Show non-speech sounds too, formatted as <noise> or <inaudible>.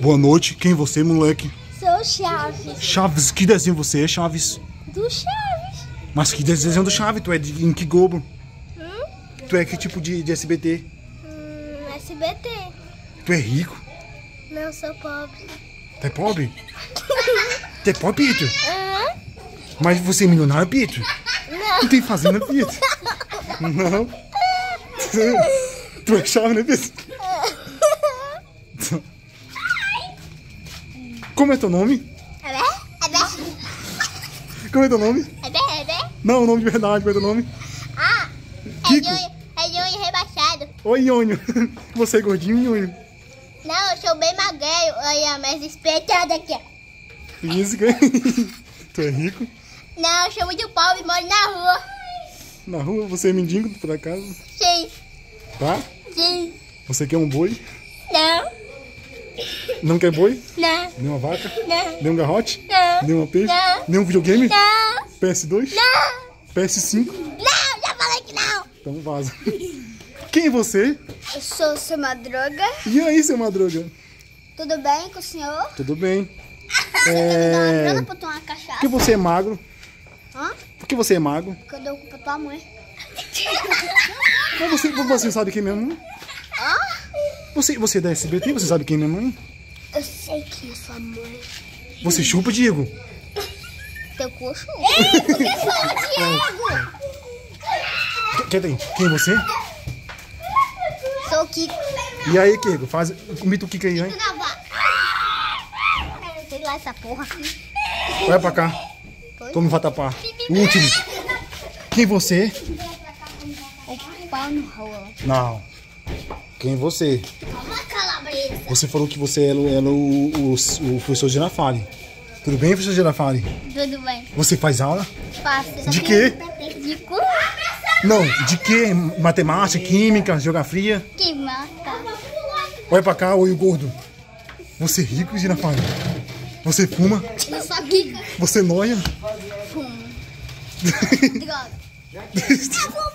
Boa noite. Quem é você, moleque? Sou Chaves. Chaves, que desenho você é, Chaves? Do Chaves. Mas que desenho do Chaves? Tu é de em que Globo? Hum? Tu é que tipo de, de SBT? Hum, SBT. Tu é rico? Não, sou pobre. Tu é pobre? <laughs> tu é pobre, Peter? Mas você é milionário, Peter? Não. Tu tem fazenda, Peter? <laughs> Não. <laughs> Tu é chave, né, Peter? Como é teu nome? É? É? Como é teu nome? É? Não, o nome de verdade, qual é teu nome? Ah, é Kiko. É Júnior rebaixado. Oi, Nhonho. <laughs> Você é gordinho, Nhonho? Não, eu sou bem magreiro. Olha, mas espetado aqui. ó. Física. <laughs> tu é rico? Não, eu sou muito pobre, moro na rua. Na rua, você é mendigo, por acaso? Sim, Tá? sim. Você quer um boi? Não, quer boi? não, Nem uma vaca? não, Nem um garrote? não. Nem uma peixe? Não. Nem um videogame? Não, PS2? não, PS5? não, já falei que não. Então vaza. <laughs> Quem é você? Eu sou seu Madruga. E aí, seu Madruga? Tudo bem com o senhor? Tudo bem? Você me dá uma grana pra tomar Por cachaça? que você é magro? Hã? Por que você é magro? Que eu dou pra tua mãe. Mas você, você sabe quem é minha mãe? Hã? Você, você é da SBT, você sabe quem é minha mãe? Eu sei quem é sua mãe. Você chupa, Diego? Teu coxo? Ei, por que fala Diego? Quem tem? Quem é você? Sou o Kiko. E aí, Diego? Faz... Imita o Kika aí, hein? Sei lá essa porra. Vai pra cá. Tome vatapá. O último. Quem é você? O pau no rolo. Não. Quem é você? Você falou que você era, era o, o, o professor Girafari. Tudo bem, professor Girafari? Tudo bem. Você faz aula? Faça. De quê? De cu. Não, de quê? Matemática, química, geografia? Que mata. Olha pra cá, oi, gordo. Você é rico, Girafari? Você fuma? Eu sou Kika. Você noia? Fumo. <laughs> Droga. <laughs>